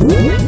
Woo!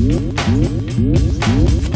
Thank you.